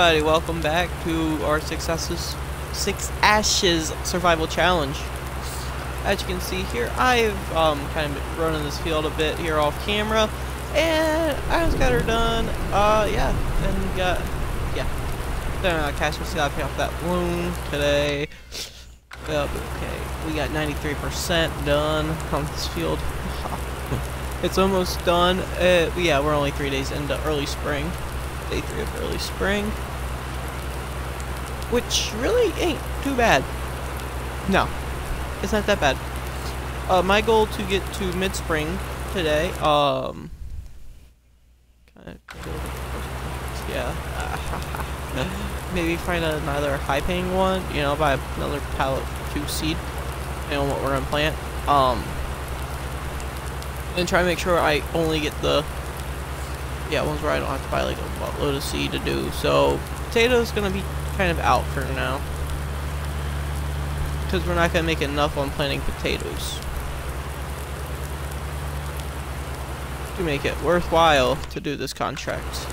everybody, welcome back to our successes, Six Ashes Survival Challenge. As you can see here, I've um, kind of been running this field a bit here off camera, and I just got her done, uh, yeah, and got, yeah, then cash my got pay off that loan today. Yep, okay, we got 93% done on this field. it's almost done, uh, yeah, we're only three days into early spring day three of early spring. Which really ain't too bad. No, it's not that bad. Uh, my goal to get to mid-spring today, um, yeah, maybe find another high-paying one, you know, buy another pallet two seed, and what we're gonna plant, um, and try to make sure I only get the yeah, ones where I don't have to buy like a buttload of seed to do. So potatoes gonna be kind of out for now. Because we're not gonna make enough on planting potatoes. To make it worthwhile to do this contract.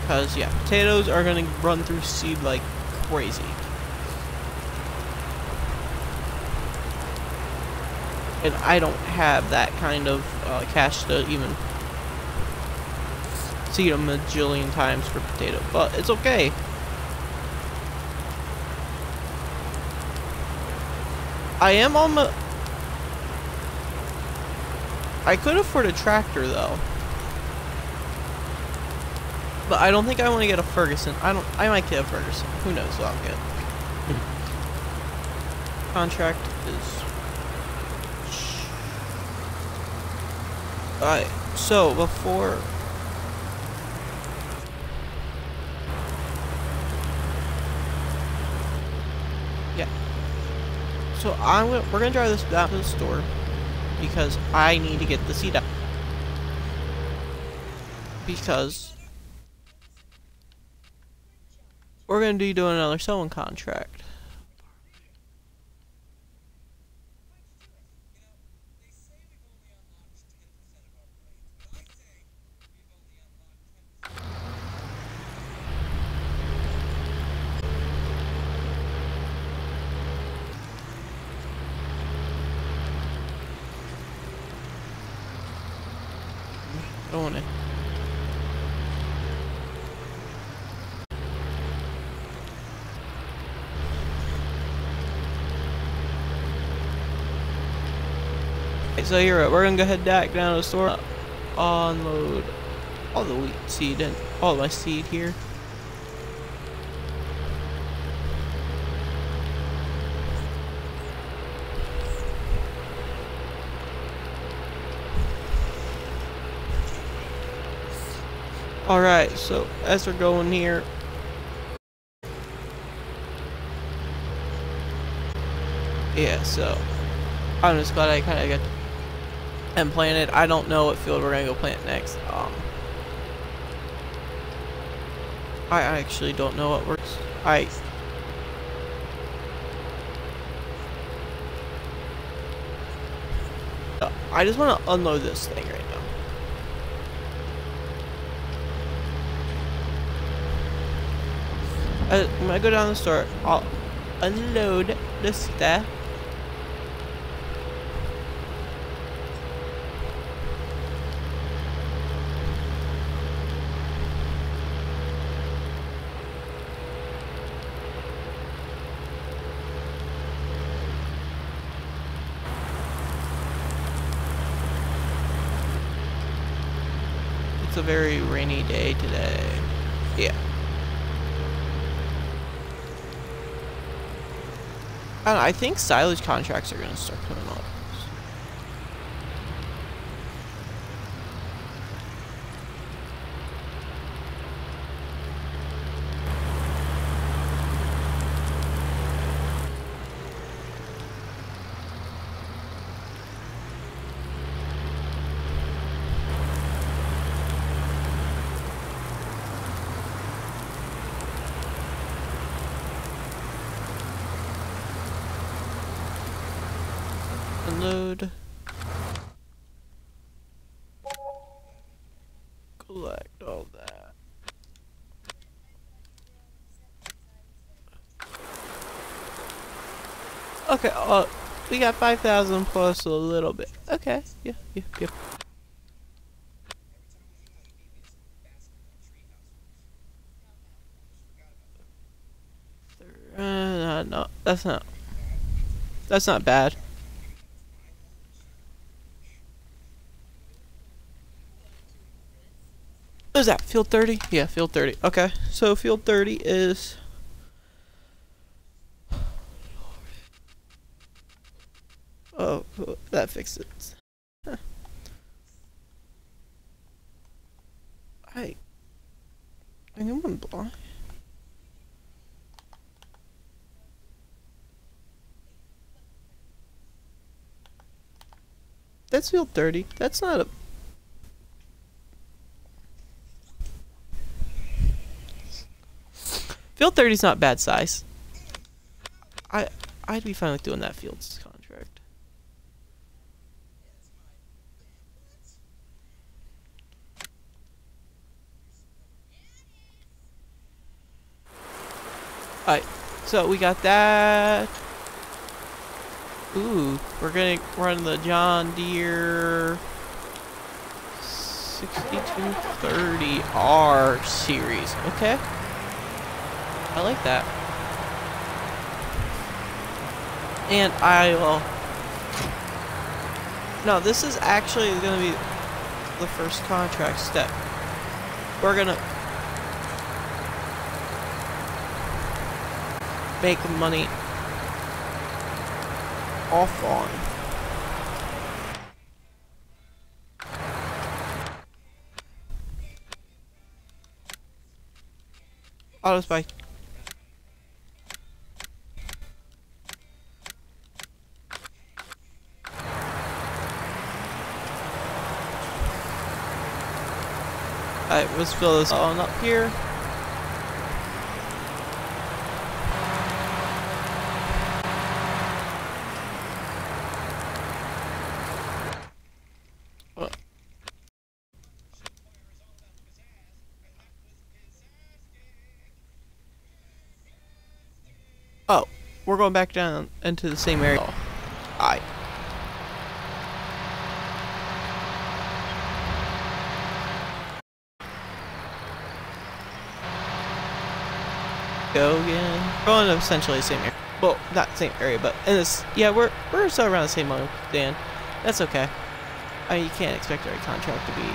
Because yeah, potatoes are gonna run through seed like crazy. And I don't have that kind of uh, cash to even seed a majillion times for potato, but it's okay. I am on the... I could afford a tractor, though. But I don't think I want to get a Ferguson. I don't... I might get a Ferguson. Who knows what I'll get. Contract is... Alright, so before So I'm gonna, we're gonna drive this down to the store because I need to get the seat up. Because we're gonna be doing another sowing contract. don't it? So here we're gonna go head back down to the store, unload all the wheat seed and all my seed here. Alright, so as we're going here, yeah, so I'm just glad I kind of got and planted. I don't know what field we're gonna go plant next. Um, I actually don't know what works. I I just want to unload this thing right now. Uh, when I go down the store, I'll unload the stuff. Very rainy day today. Yeah. I, know, I think silage contracts are going to start coming up. Load. Collect all that. Okay, uh, we got 5,000 plus a little bit. Okay, yeah, yeah, yeah. Uh, no, no, that's not, that's not bad. What is that? Field 30? Yeah, field 30. Okay, so field 30 is. Oh, that fixed it. Huh. I. I think I'm blind. That's field 30. That's not a... Field 30 is not bad size. I, I'd be fine with doing that fields contract. Alright, so we got that. Ooh, we're gonna run the John Deere 6230R series. Okay. I like that. And I will... No, this is actually gonna be the first contract step. We're gonna make money off on. Auto spike. Let's fill this on up here. Oh, we're going back down into the same area. Oh, aye. Go again. Going essentially the same area. Well, not same area, but in this. Yeah, we're we're still around the same month, Dan. That's okay. I mean, you can't expect our contract to be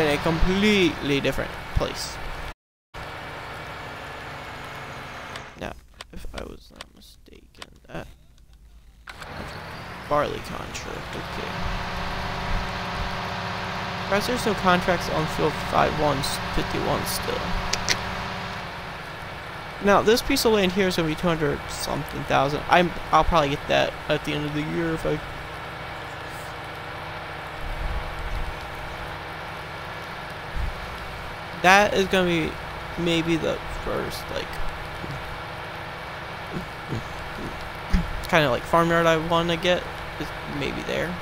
in a completely different place. Now, if I was not mistaken. That barley contract, okay. Perhaps there's no contracts on field 5151 still. Now, this piece of land here is going to be 200 something thousand. I'm, I'll probably get that at the end of the year if I... That is going to be maybe the first, like, kind of like farmyard I want to get is maybe there.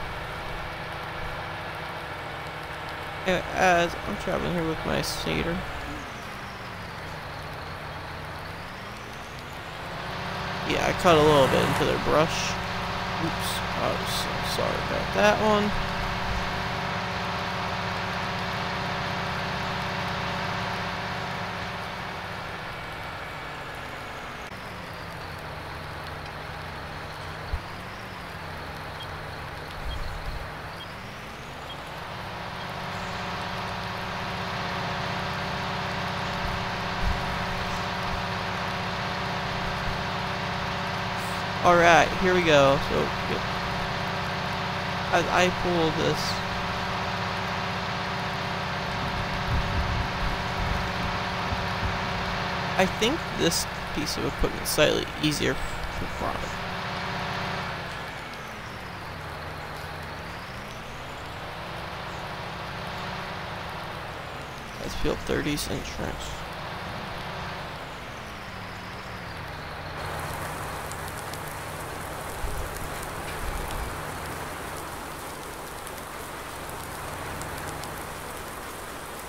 As I'm traveling here with my Satyr. Yeah, I cut a little bit into their brush. Oops, I was so sorry about that one. Alright, here we go. So, as I pull this I think this piece of equipment is slightly easier to run. Let's field 30's insurance.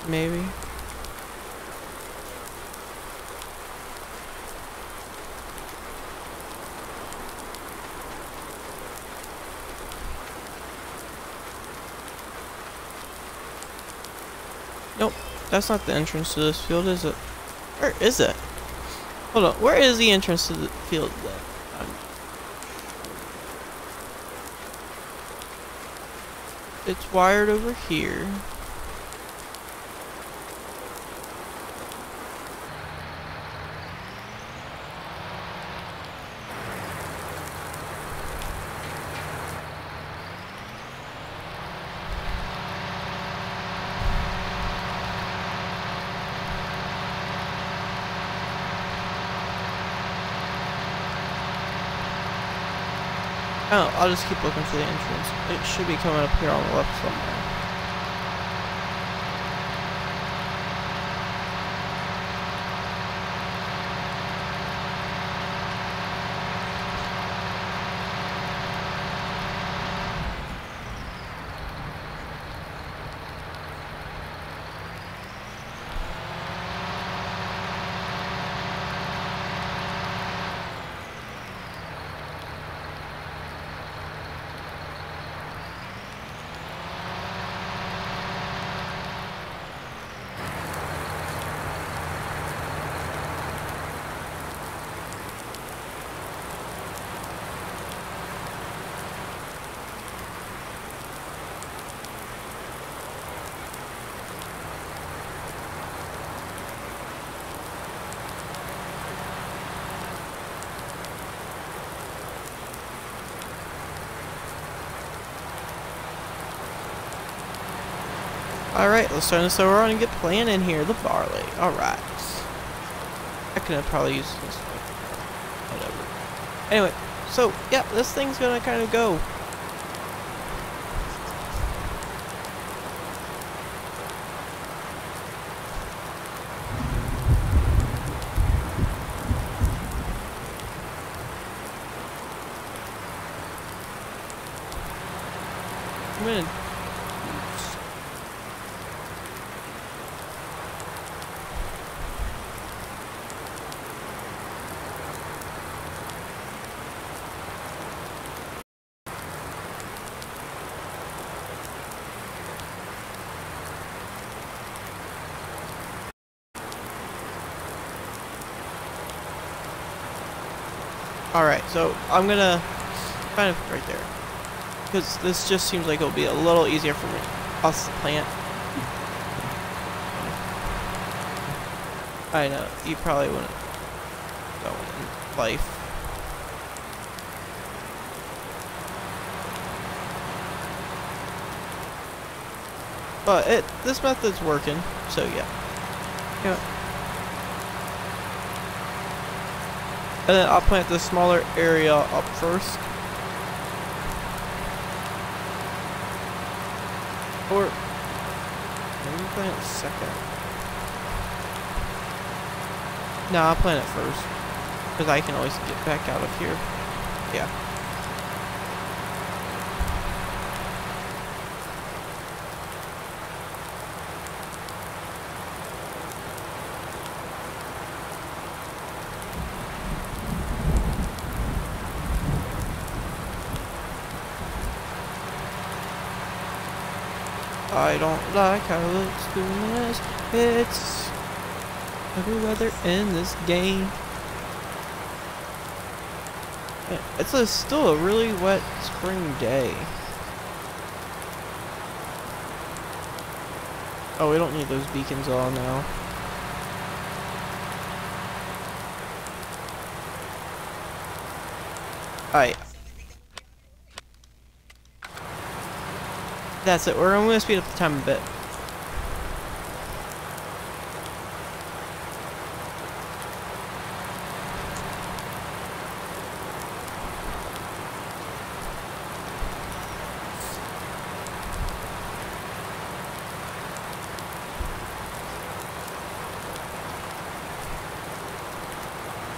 maybe? Nope, that's not the entrance to this field, is it? Where is it? Hold on, where is the entrance to the field? It's wired over here. Oh, I'll just keep looking for the entrance. It should be coming up here on the left somewhere. Alright, let's turn this over and get planning here. The barley. Alright. I could have probably used this. Whatever. Anyway, so, yeah, this thing's gonna kind of go. I'm gonna Alright, so I'm gonna kind of right there. Because this just seems like it'll be a little easier for me. Us to plant. I know, you probably wouldn't go in life. But it this method's working, so yeah. Yeah. And then I'll plant the smaller area up first. Or maybe plant second. No, I'll plant it first. Because I can always get back out of here. Yeah. I don't like how it looks doing this. It's every weather in this game. It's a, still a really wet spring day. Oh, we don't need those beacons all now. Alright, That's it. We're going to speed up the time a bit.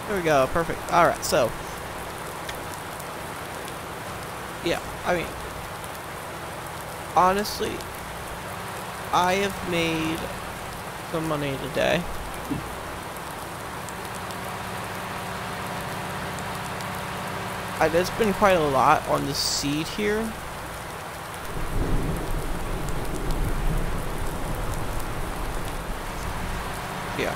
There we go, perfect. Alright, so. Yeah, I mean, honestly, I have made some money today. There's been quite a lot on the seed here. Yeah.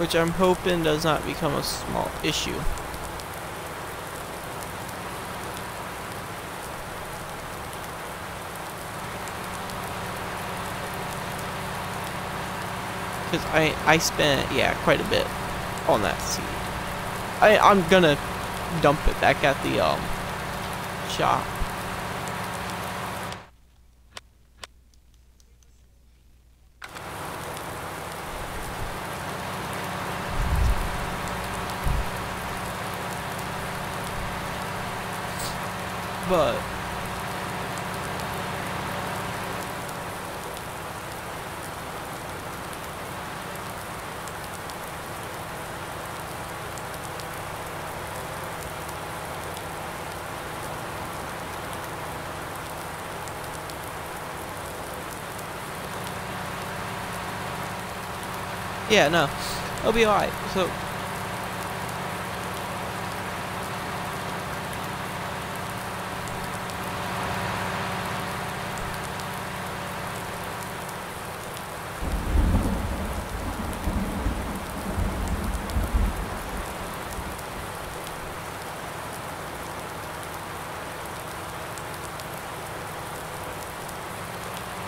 Which I'm hoping does not become a small issue. Because I, I spent, yeah, quite a bit on that seed. I, I'm gonna dump it back at the um, shop. But Yeah, no. It'll be alright. So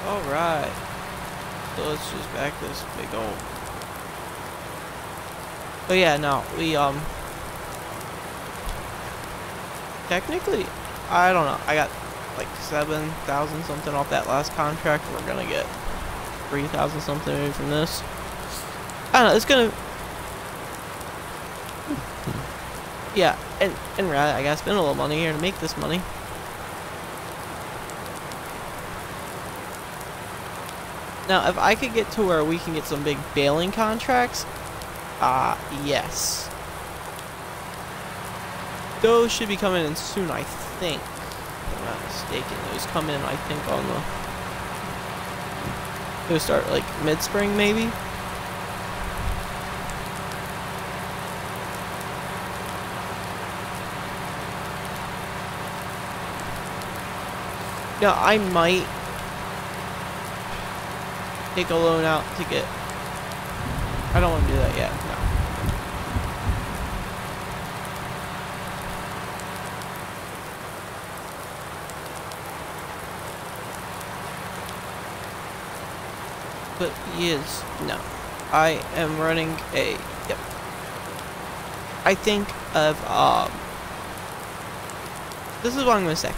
Alright. So let's just back this big old but yeah, no, we, um, technically, I don't know, I got like 7,000 something off that last contract, we're gonna get 3,000 something maybe from this. I don't know, it's gonna, yeah, and, and right, I gotta spend a little money here to make this money. Now, if I could get to where we can get some big baling contracts, uh, yes. Those should be coming in soon, I think. If I'm not mistaken. Those come in, I think, on the... Those start, like, mid-spring, maybe? Now, I might take a loan out to get... I don't want to do that yet. But is no. I am running a yep. I think of um this is what I'm gonna say.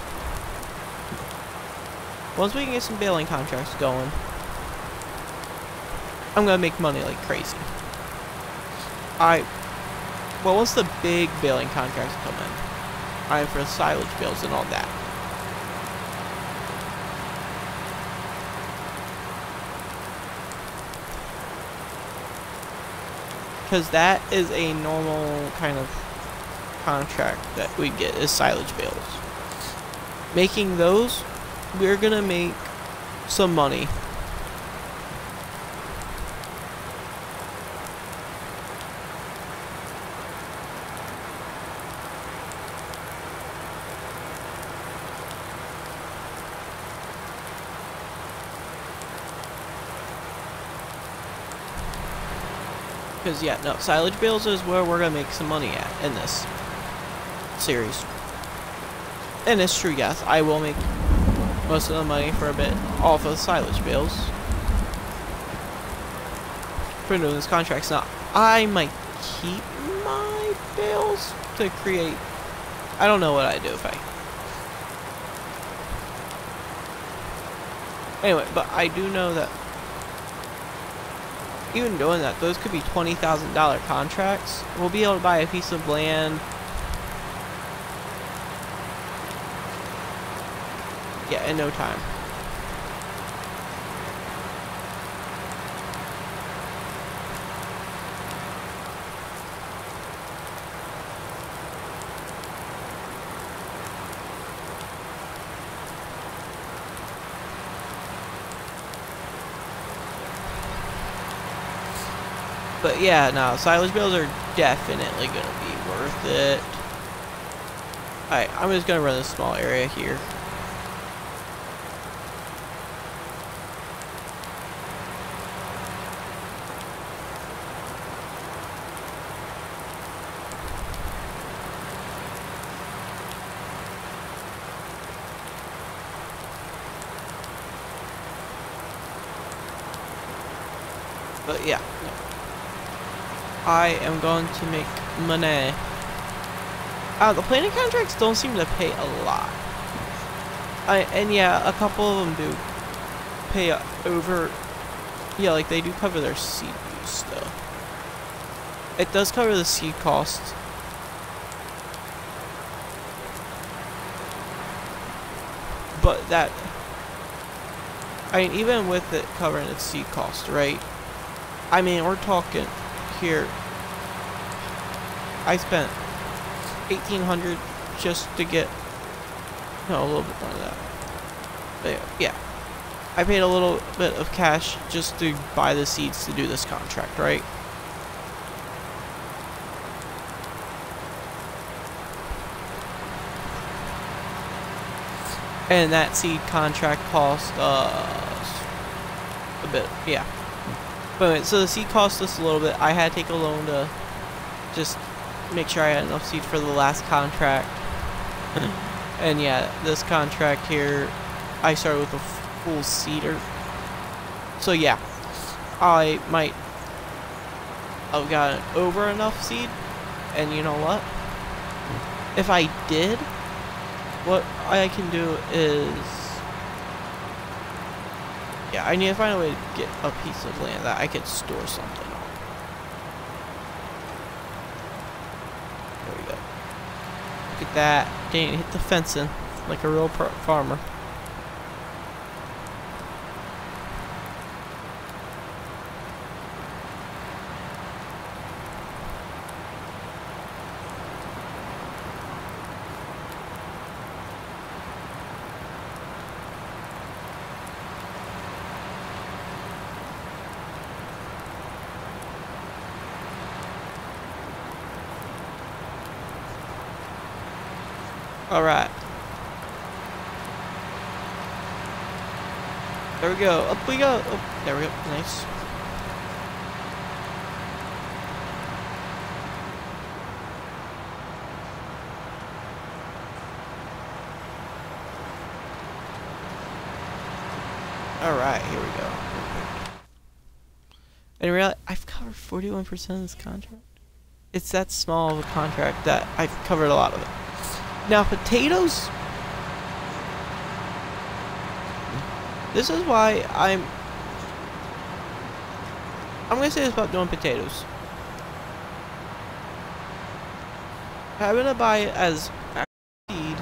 Once we can get some baling contracts going, I'm gonna make money like crazy. I well once the big baling contracts come in, I'm for silage bills and all that. Because that is a normal kind of contract that we get is silage bales. Making those, we're gonna make some money Because, yeah, no, silage bales is where we're going to make some money at in this series. And it's true, yes, I will make most of the money for a bit off of silage bales. For doing this contracts. Now, I might keep my bales to create... I don't know what I do if I... Anyway, but I do know that even doing that, those could be $20,000 contracts. We'll be able to buy a piece of land. Yeah, in no time. But yeah, no, silage bales are definitely going to be worth it. Alright, I'm just gonna run this small area here. But yeah, no. I am going to make money. Uh, the planning contracts don't seem to pay a lot. I, and yeah, a couple of them do pay over. Yeah, like they do cover their seed use though. It does cover the seed costs. But that, I mean, even with it covering its seed cost, right? I mean, we're talking here. I spent 1800 just to get no a little bit more than that. But yeah. I paid a little bit of cash just to buy the seeds to do this contract right? And that seed contract cost us a bit yeah but so the seed cost us a little bit I had to take a loan to just make sure I had enough seed for the last contract. and yeah, this contract here, I started with a full seeder. So yeah, I might have gotten over enough seed. And you know what? If I did, what I can do is... Yeah, I need to find a way to get a piece of land that I could store something on. There we go. Look at that. Dang, hit the fencing like a real farmer. Alright. There we go. Up we go. Oh, there we go. Nice. Alright, here we go. And really, I've covered 41% of this contract. It's that small of a contract that I've covered a lot of it. Now potatoes, this is why I'm, I'm to say this about doing potatoes. Having to buy it as seed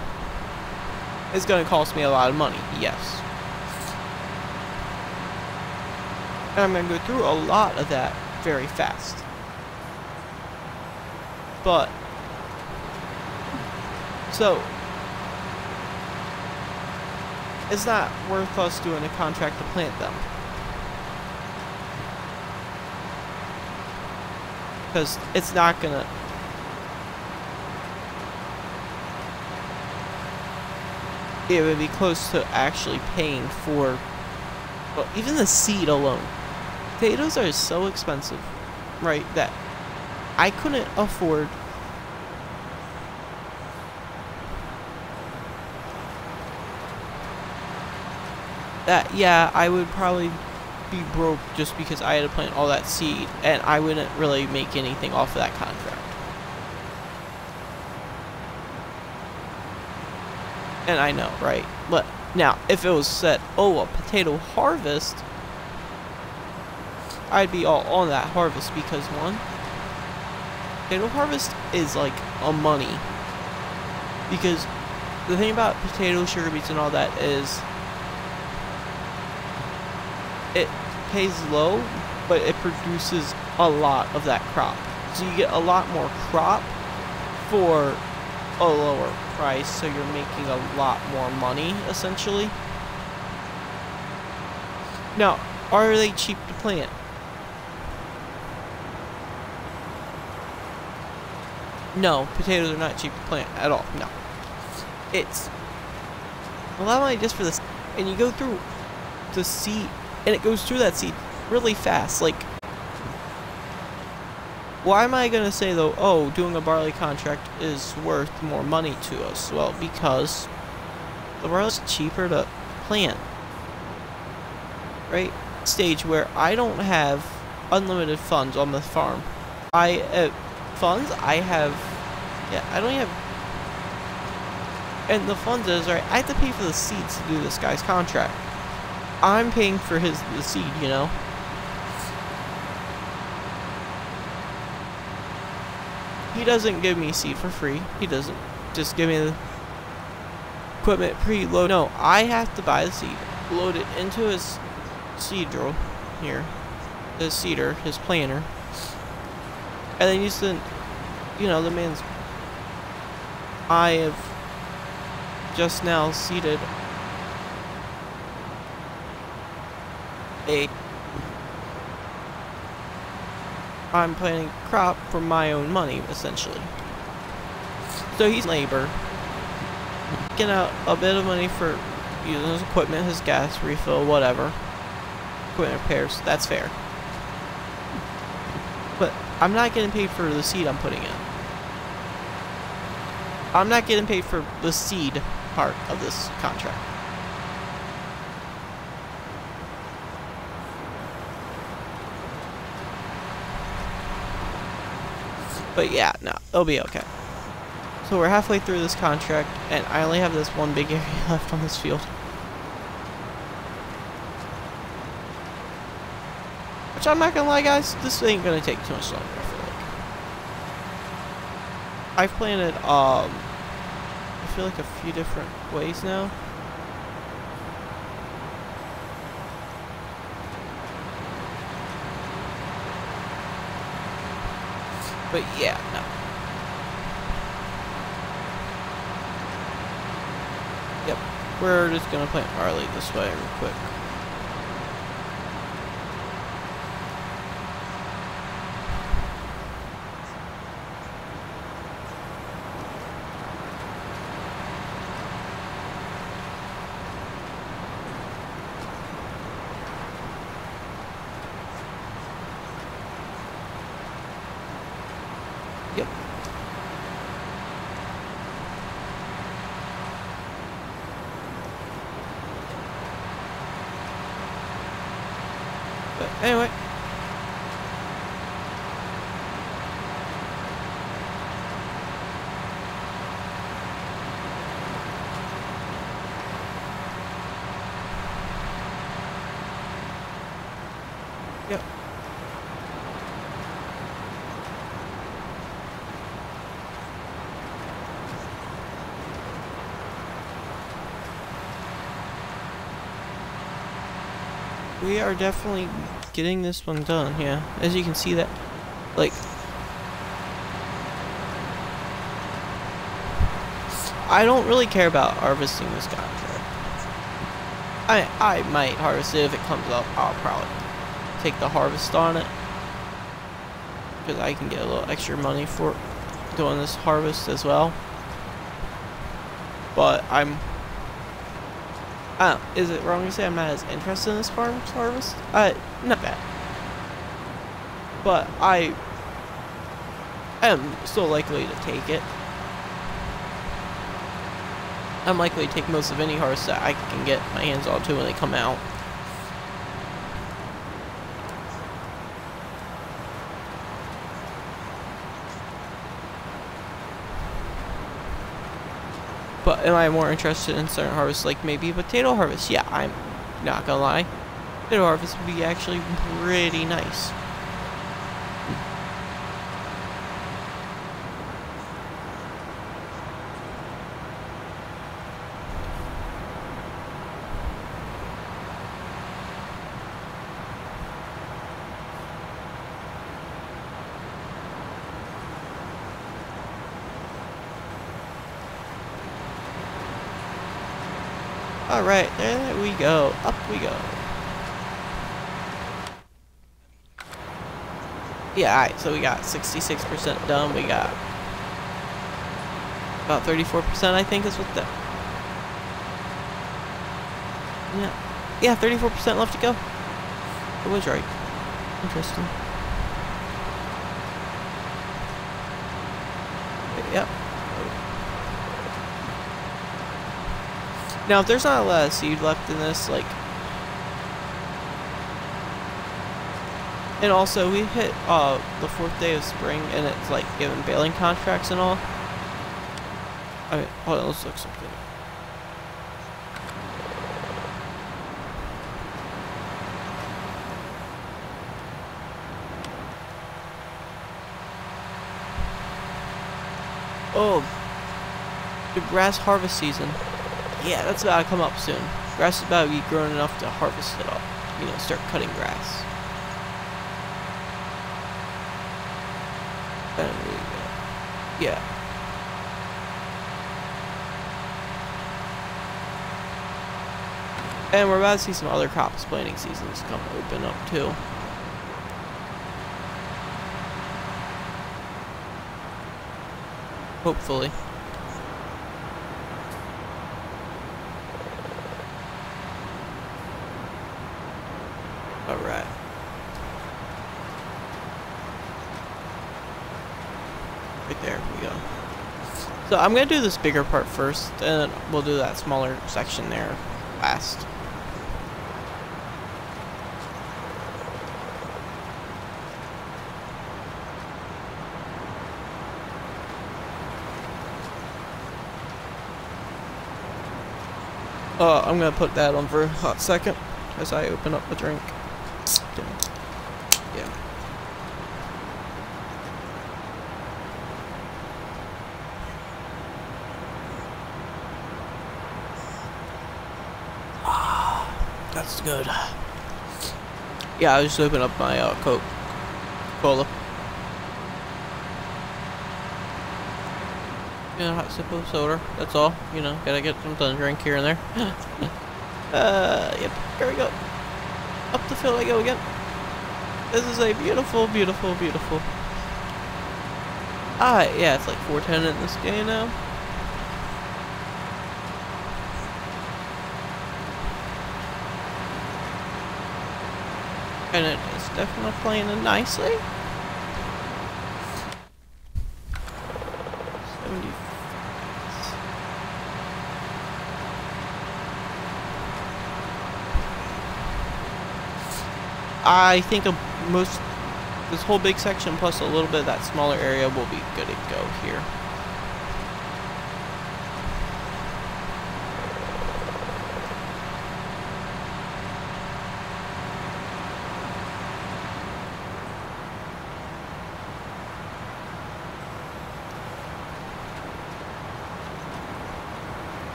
is to cost me a lot of money, yes. And I'm to go through a lot of that very fast. But so, it's not worth us doing a contract to plant them. Because it's not gonna... It would be close to actually paying for... Well, even the seed alone. Potatoes are so expensive, right, that I couldn't afford that yeah, I would probably be broke just because I had to plant all that seed and I wouldn't really make anything off of that contract. And I know, right? But now, if it was said, oh, a potato harvest, I'd be all on that harvest because one, potato harvest is like a money. Because the thing about potatoes, sugar beets, and all that is it pays low, but it produces a lot of that crop. So you get a lot more crop for a lower price, so you're making a lot more money, essentially. Now, are they cheap to plant? No, potatoes are not cheap to plant at all, no. it's a lot of money just for this, and you go through the seed, and it goes through that seed really fast. Like, why am I gonna say though? Oh, doing a barley contract is worth more money to us. Well, because the barley's cheaper to plant, right? Stage where I don't have unlimited funds on the farm. I uh, funds I have. Yeah, I don't have. And the funds is right. I have to pay for the seeds to do this guy's contract. I'm paying for his the seed, you know. He doesn't give me seed for free. He doesn't just give me the equipment pre-load. No, I have to buy the seed, load it into his seed drill here, his seeder, his planter, and then use the, you know, the man's. I have just now seeded I'm planting crop for my own money, essentially. So he's labor, getting out a bit of money for using his equipment, his gas refill, whatever equipment repairs. That's fair. But I'm not getting paid for the seed I'm putting in. I'm not getting paid for the seed part of this contract. But yeah, no, it'll be okay. So we're halfway through this contract, and I only have this one big area left on this field. Which I'm not gonna lie, guys, this ain't gonna take too much longer. I feel like I've planted um, I feel like a few different ways now. But yeah, no. Yep, we're just gonna plant barley this way real quick. Yep. But anyway. Yep. We are definitely getting this one done, yeah. As you can see that, like, I don't really care about harvesting this contract. I I might harvest it if it comes up. I'll probably take the harvest on it because I can get a little extra money for doing this harvest as well. But I'm uh, is it wrong to say I'm not as interested in this farm harvest? Uh, not bad. But I am still likely to take it. I'm likely to take most of any harvest that I can get my hands on to when they come out. But am I more interested in certain harvests, like maybe potato harvest? Yeah, I'm not gonna lie. Potato harvest would be actually pretty nice. Alright, there we go. Up we go. Yeah, alright, so we got 66% done. We got about 34%, I think, is what the... Yeah, yeah 34% left to go. It was right. Interesting. Yep. Now, if there's not a lot of seed left in this, like... And also, we hit uh, the fourth day of spring, and it's like giving baling contracts and all. Okay, hold on, let's look something. Oh, the grass harvest season. Yeah, that's about to come up soon. Grass is about to be grown enough to harvest it up. You know, start cutting grass. Yeah. And we're about to see some other crops planting seasons come open up too. Hopefully. Alright. Right there we go. So I'm going to do this bigger part first, and we'll do that smaller section there last. Uh, I'm gonna put that on for a hot second as I open up a drink. Yeah. That's good. Yeah, I just opened up my uh, Coke Cola. You know, hot sip of soda. That's all. You know, gotta get something to drink here and there. uh, yep. Here we go. Up the field I go again. This is a beautiful, beautiful, beautiful. Ah, yeah, it's like 410 in this game now. And it is definitely playing it nicely. 70. I think a, most this whole big section plus a little bit of that smaller area will be good to go here.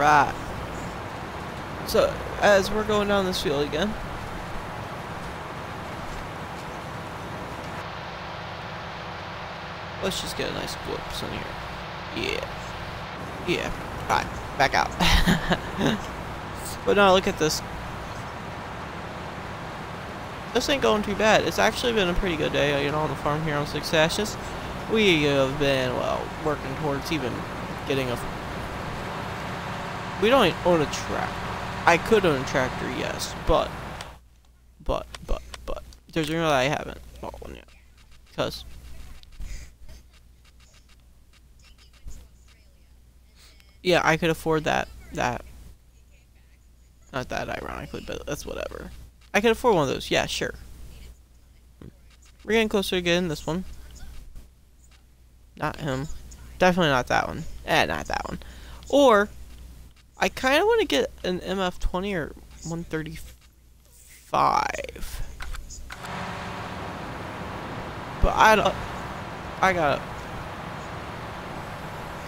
Right. So, as we're going down this field again. Let's just get a nice glimpse in here. Yeah. Yeah. Alright, back out. but now look at this. This ain't going too bad. It's actually been a pretty good day, you know, on the farm here on Six Ashes. We have been, well, working towards even getting a... We don't own a tractor. I could own a tractor, yes, but, but, but, but, there's a reason I haven't bought one yet, because, yeah, I could afford that, that, not that ironically, but that's whatever. I could afford one of those, yeah, sure. We're getting closer to getting this one. Not him. Definitely not that one. Eh, not that one. Or, I kind of want to get an MF20 or 135. But I don't... I got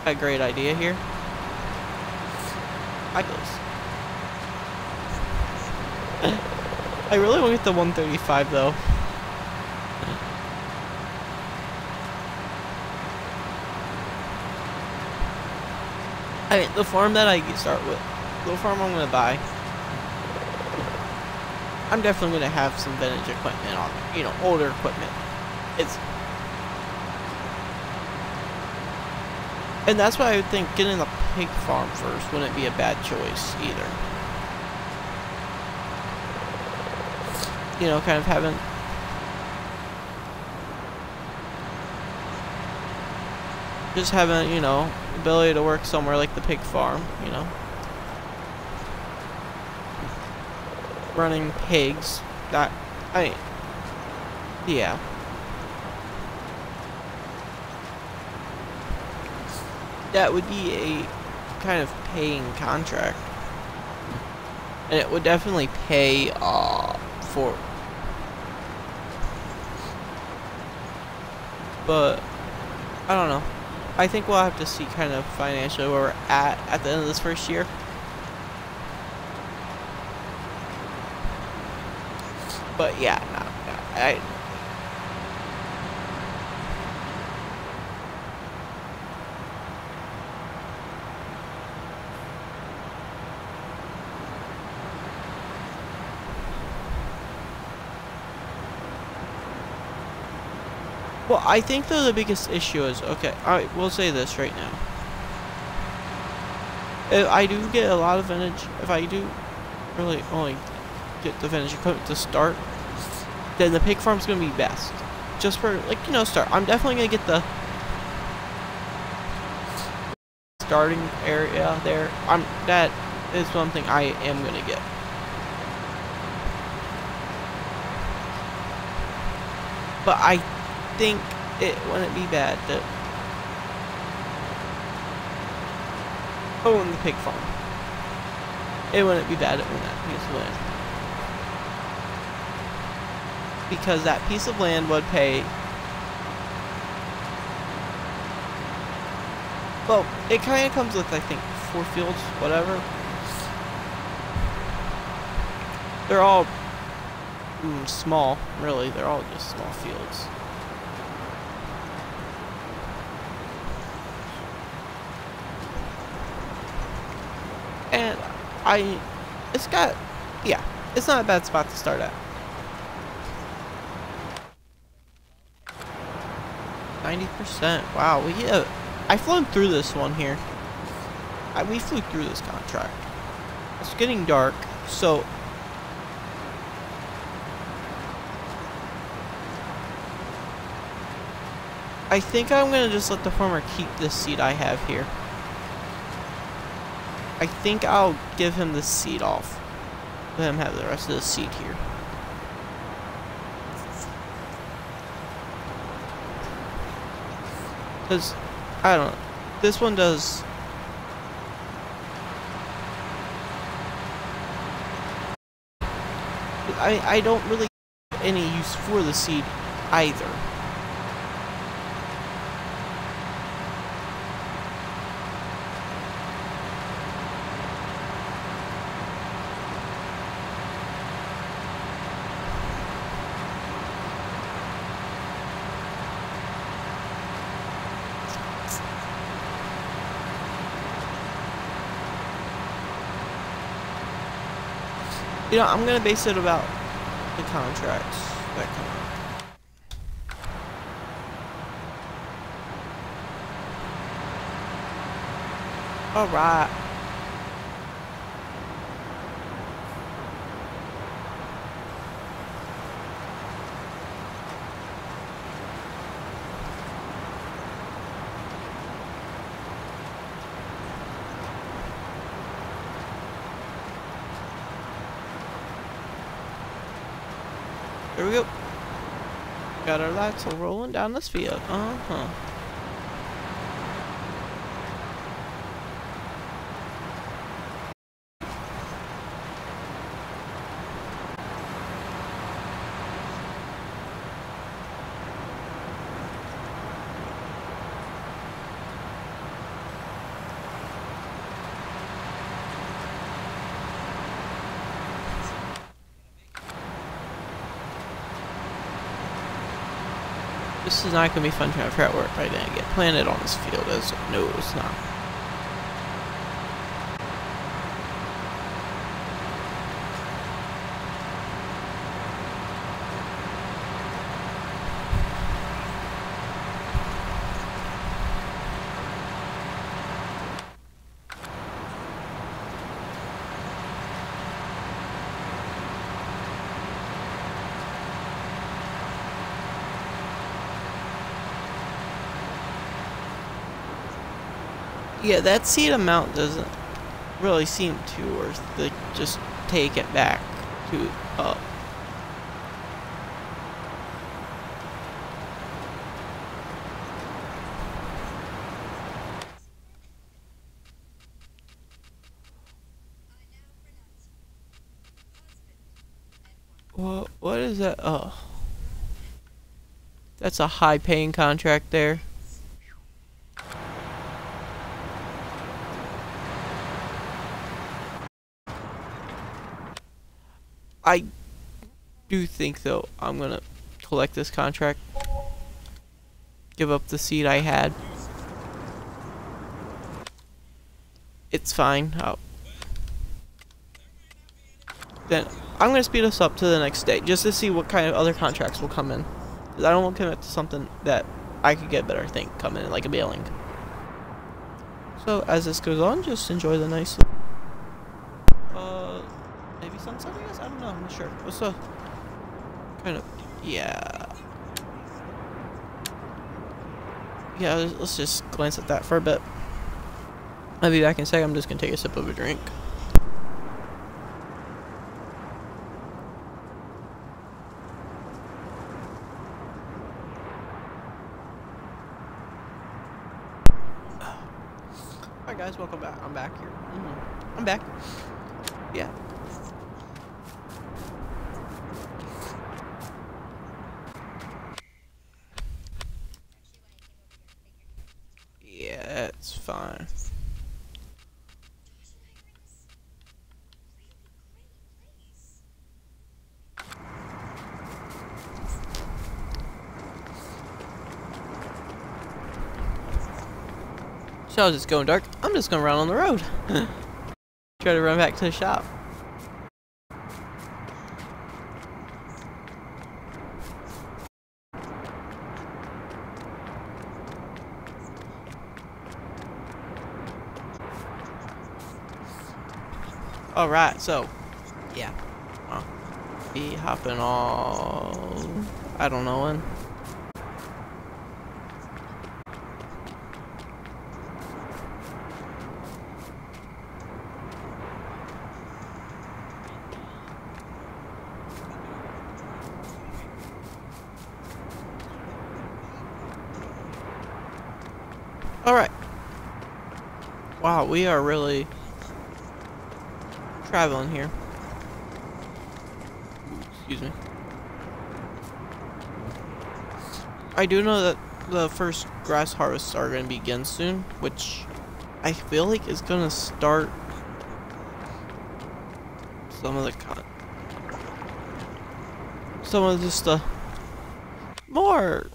a great idea here. I goes. I really want to get the 135 though. I mean, the farm that I start with, the farm I'm gonna buy, I'm definitely gonna have some vintage equipment on. You know, older equipment. It's And that's why I would think getting the pig farm first wouldn't be a bad choice either. You know, kind of having just having, you know, ability to work somewhere like the pig farm, you know. Running pigs, that, I, yeah. that would be a kind of paying contract. And it would definitely pay uh, for... But, I don't know. I think we'll have to see kind of financially where we're at at the end of this first year. But yeah, no, no, I, Well, I think though the biggest issue is okay. I will say this right now. If I do get a lot of vintage, if I do really only get the vintage equipment to start, then the pig farm's gonna be best. Just for like you know start. I'm definitely gonna get the starting area there. I'm that is one thing I am gonna get. But I think it wouldn't be bad to own the pig farm. It wouldn't be bad to own that piece of land. Because that piece of land would pay Well, it kind of comes with, I think, four fields, whatever. They're all mm, small, really. They're all just small fields. And I, it's got, yeah, it's not a bad spot to start at. 90%, wow, we I flown through this one here. I, we flew through this contract. It's getting dark, so I think I'm gonna just let the farmer keep this seat I have here. I think I'll give him the seat off. Let him have the rest of the seat here. Because, I don't know. This one does... I, I don't really have any use for the seat either. You know, I'm gonna base it about the contracts that come out. Alright. Here we go. Got our lights rolling down this field. Uh-huh. This is not going to be fun trying to figure out where I didn't get planted on this field. As no, it's not. Yeah, that seed amount doesn't really seem too worth to just take it back to up. What what is that? Oh. That's a high paying contract there. I do think though I'm gonna collect this contract. Give up the seat I had. It's fine. I'll then I'm gonna speed us up to the next day just to see what kind of other contracts will come in. Cause I don't want to commit to something that I could get better thing come in like a baling. So as this goes on, just enjoy the nice. Uh, maybe sunset. Sure. What's the kind of yeah. Yeah, let's just glance at that for a bit. I'll be back in a sec. I'm just gonna take a sip of a drink. Alright guys, welcome back. I'm back here. Mm -hmm. I'm back. Yeah. Yeah, it's fine. So it's going dark. I'm just gonna run on the road. Try to run back to the shop. Alright, so, yeah. I'll be hopping all... I don't know when. Alright. Wow, we are really traveling here. Excuse me. I do know that the first grass harvests are going to begin soon, which I feel like is going to start some of the con some of just the more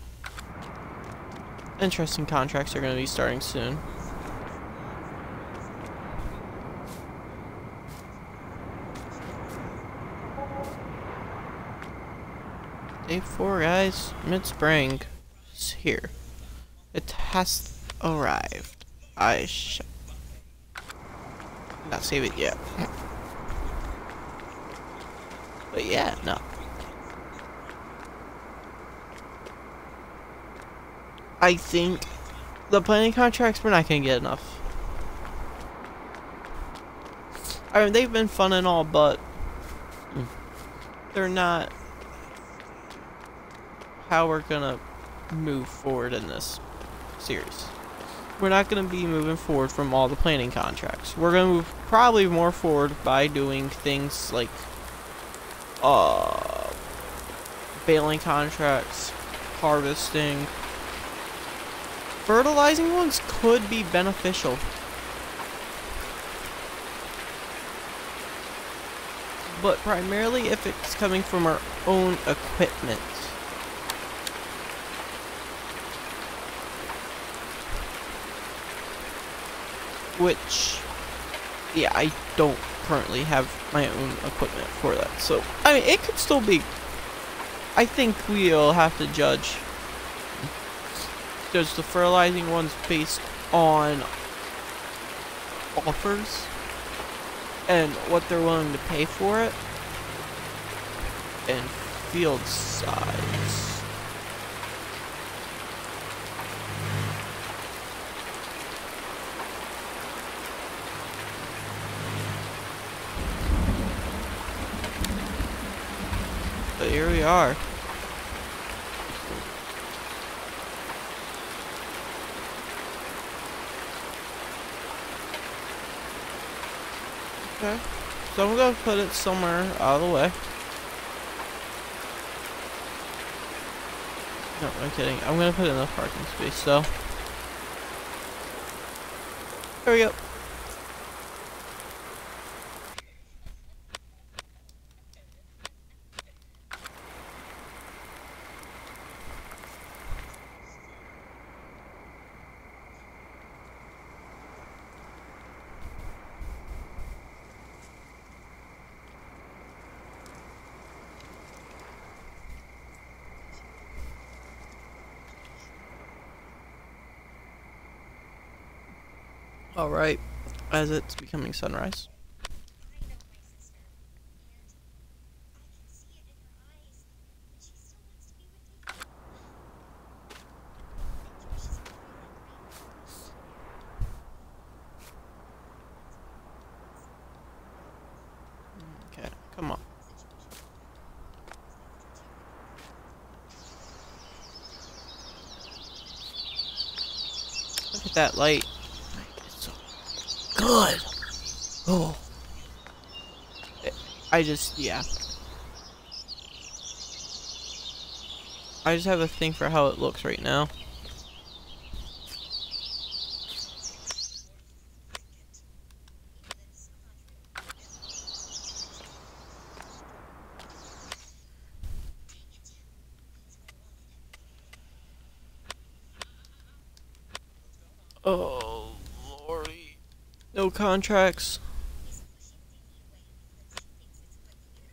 interesting contracts are going to be starting soon. Day four, guys. Mid-spring is here. It has arrived. I sh not save it yet. but yeah, no. I think the planning contracts we're not gonna get enough. I mean, they've been fun and all, but they're not how we're gonna move forward in this series. We're not gonna be moving forward from all the planning contracts. We're gonna move probably more forward by doing things like uh baling contracts, harvesting, fertilizing ones could be beneficial. But primarily if it's coming from our own equipment. Which, yeah, I don't currently have my own equipment for that. So, I mean, it could still be, I think we'll have to judge does the fertilizing ones based on offers and what they're willing to pay for it and field size. here we are. Okay. So I'm gonna put it somewhere out of the way. No, I'm kidding. I'm gonna put it in the parking space, so. There we go. Alright, as it's becoming sunrise. I know my sister, and I can see it in her eyes that she still wants to be with David. And as it's becoming sunrise. Okay, come on. Look at that light. Good. Oh. I just, yeah. I just have a thing for how it looks right now. Oh, lordy. No contracts. He's pushing Dee away because he thinks it's good for you.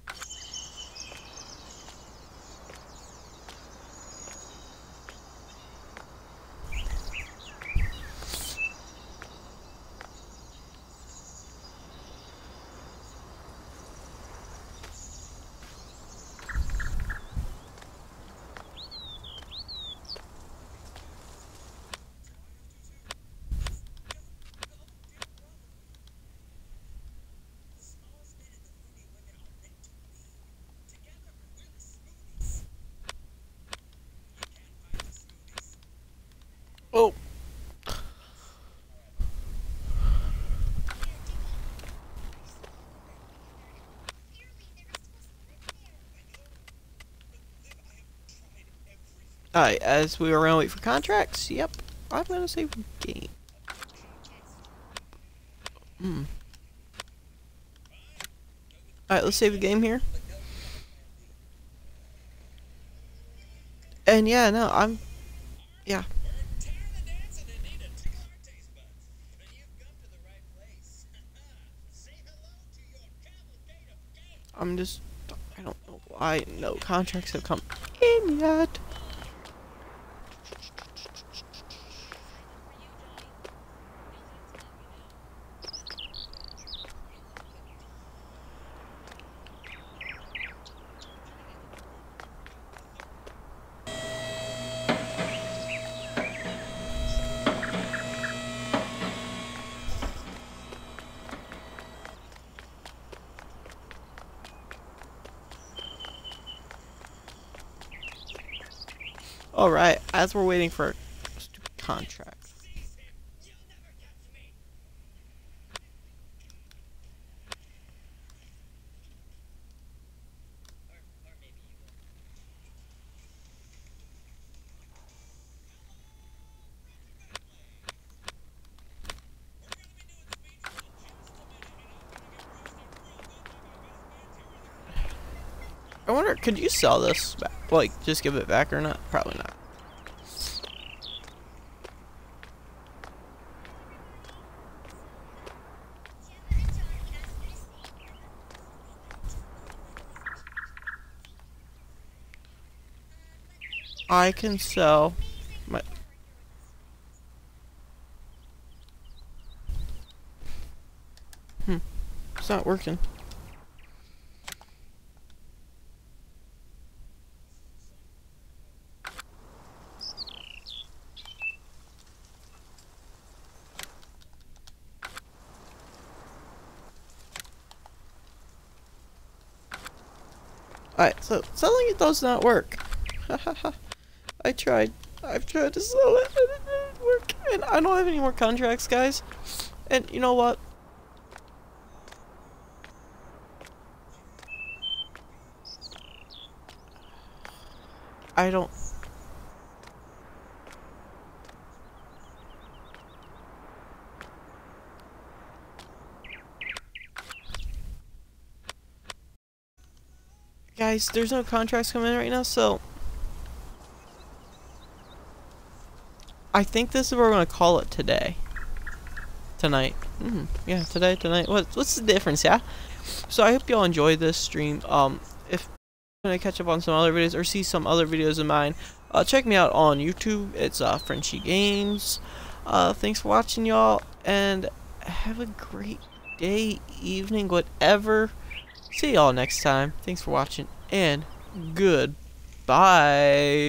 Oh. Clearly, they were supposed to live there. Alright, as we were around wait for contracts, yep. I'm gonna save the game. Hmm. Alright, let's save the game here. And yeah, no, I'm yeah. I'm just I don't know why no contracts have come in yet. Alright, as we're waiting for stupid. I wonder, could you sell this back? Like, just give it back or not? Probably not. Gemma and Johnny asked me to stay here. I can sell my. Hmm. It's not working. Alright, so selling it does not work. I tried. I've tried to sell it and it didn't work. And I don't have any more contracts, guys. And you know what? I don't. Guys, there's no contracts coming in right now, so. I think this is what we're gonna call it today. Tonight. Mm, yeah, today, tonight. What, what's the difference, yeah? So I hope y'all enjoyed this stream. Um, if you want to catch up on some other videos or see some other videos of mine, uh, check me out on YouTube. It's uh, Frenchy Games. Uh, thanks for watching, y'all, and have a great day, evening, whatever. See y'all next time. Thanks for watching, and goodbye.